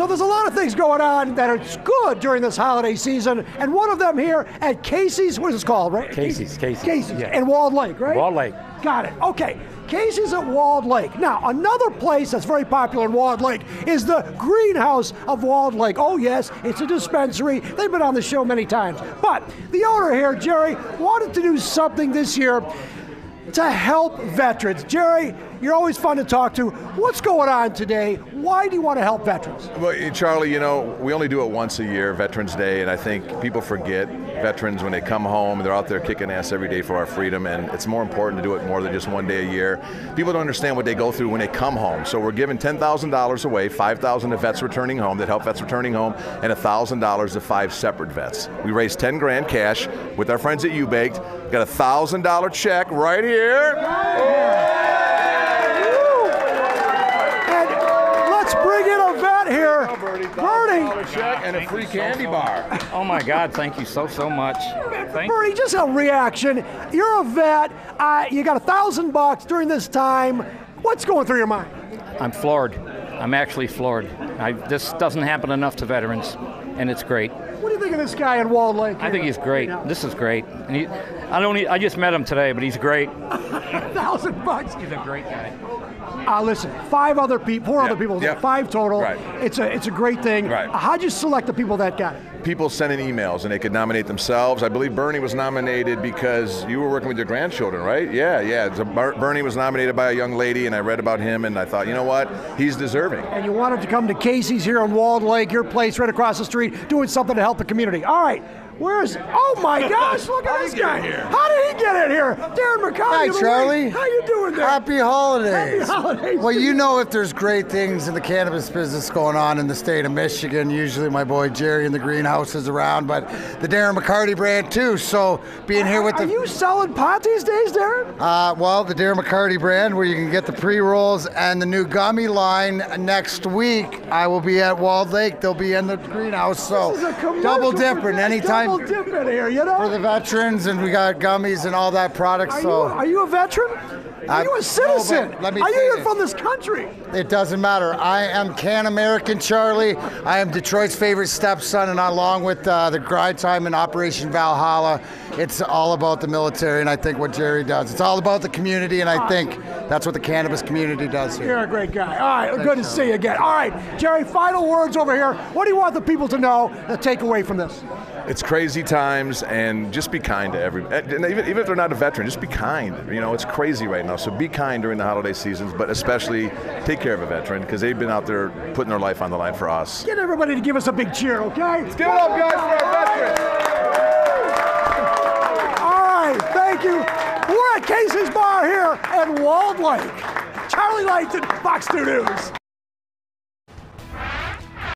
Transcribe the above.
So there's a lot of things going on that are good during this holiday season, and one of them here at Casey's. What is this called, right? Casey's, Casey's. Casey's Yeah. in Walled Lake, right? Walled Lake. Got it. Okay. Casey's at Walled Lake. Now, another place that's very popular in Walled Lake is the Greenhouse of Walled Lake. Oh, yes, it's a dispensary. They've been on the show many times. But the owner here, Jerry, wanted to do something this year to help veterans. Jerry, you're always fun to talk to. What's going on today? Why do you want to help veterans? Well, eh, Charlie, you know, we only do it once a year, Veterans Day, and I think people forget veterans when they come home, they're out there kicking ass every day for our freedom, and it's more important to do it more than just one day a year. People don't understand what they go through when they come home. So we're giving $10,000 away, 5000 to vets returning home that help vets returning home, and $1,000 to five separate vets. We raised 10 grand cash with our friends at U-Baked. Got a $1,000 check right here. And let's bring in a vet here. Bernie. check and a free candy bar. Oh my God, thank you so, so much. Thank Bernie, just a reaction. You're a vet. Uh, you got a thousand bucks during this time. What's going through your mind? I'm floored. I'm actually floored. I, this doesn't happen enough to veterans, and it's great. What do you think of this guy in Walled Lake? I think he's great. This is great. And he, I don't. I just met him today, but he's great. A thousand bucks. He's a great guy. Uh, listen, five other people, four Yeah, other people, yeah. five total. Right. It's a it's a great thing. Right. How'd you select the people that got it? people sent sending emails and they could nominate themselves. I believe Bernie was nominated because you were working with your grandchildren, right? Yeah, yeah. So Bernie was nominated by a young lady, and I read about him, and I thought, you know what? He's deserving. And you wanted to come to Casey's here on Walled Lake, your place right across the street, doing something to help the community. All right. Where's? Oh my gosh! Look at this guy. Here? How did he get in here? Darren McCarty. Hi, Charlie. League. How you doing there? Happy holidays. Happy holidays Well, you you. know if there's great things in the cannabis business going on in the state of Michigan, usually my boy Jerry in the greenhouse is around, but the Darren McCarty brand too. So being here with Are the you selling pot these days, Darren? uh, well, the Darren McCarty brand, where you can get the pre-rolls and the new gummy line next week. I will be at Walled Lake. They'll be in the greenhouse. So This is a double for dipping anytime Double dipping here, you know. for the veterans, and we got gummies and all that product. are, so you, are you a veteran? Are you a citizen? let me are you even from this country? It doesn't matter. I am Can American Charlie. I am Detroit's favorite stepson, and along with uh, the grind time and Operation Valhalla, it's all about the military, and I think what Jerry does. It's all about the community, and I think that's what the cannabis community does here. You're a great guy. All right, good to see you again. All right, Jerry, final words over here. What do you want the people to know to take away from this? It's crazy times, and just be kind to every. And even, even if they're not a veteran, just be kind. You know, it's crazy right now. So be kind during the holiday seasons, but especially take care of a veteran because they've been out there putting their life on the line for us. Get everybody to give us a big cheer, okay? Give it up, guys, for our veterans. All right, thank you. Here at Charlie Langton, Fox 2 News.